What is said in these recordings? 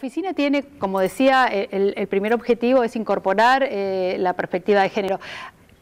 La oficina tiene, como decía, el, primer objetivo es incorporar eh, la perspectiva de género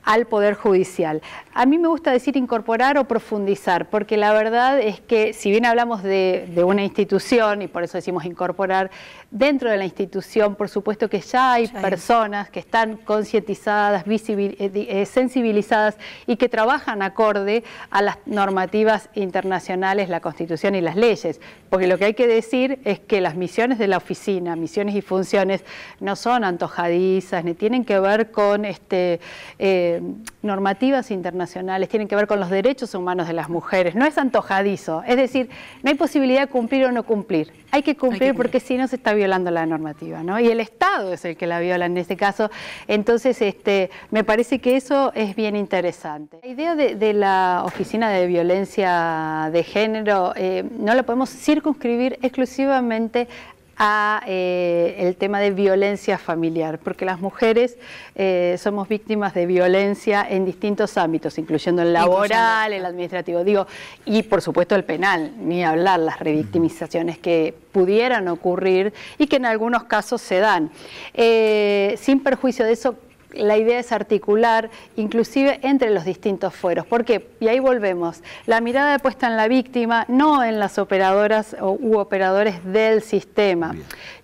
al Poder Judicial. A mí me gusta decir incorporar o profundizar, porque la verdad es que si bien hablamos de, una institución, y por eso decimos incorporar, dentro de la institución, por supuesto que ya hay personas que están concientizadas, eh, eh, sensibilizadas y que trabajan acorde a las normativas internacionales, la Constitución y las leyes. Porque lo que hay que decir es que las misiones de la oficina, misiones y funciones, no son antojadizas, ni tienen que ver con este... Eh, normativas internacionales, tienen que ver con los derechos humanos de las mujeres. No es antojadizo, es decir, no hay posibilidad de cumplir o no cumplir. Hay que cumplir, porque si no se está violando la normativa, ¿no? Y el Estado es el que la viola en este caso. Entonces, este, me parece que eso es bien interesante. La idea de, la Oficina de Violencia de Género eh, no la podemos circunscribir exclusivamente a eh, el tema de violencia familiar, porque las mujeres eh, somos víctimas de violencia en distintos ámbitos, incluyendo el laboral, el administrativo, digo, y por supuesto el penal, ni hablar las revictimizaciones que pudieran ocurrir y que en algunos casos se dan. Eh, sin perjuicio de eso, la idea es articular inclusive entre los distintos fueros. ¿Por qué? Y ahí volvemos. La mirada puesta en la víctima, no en las operadoras u operadores del sistema,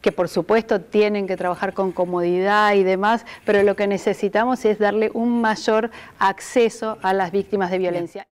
que por supuesto tienen que trabajar con comodidad y demás, pero lo que necesitamos es darle un mayor acceso a las víctimas de violencia.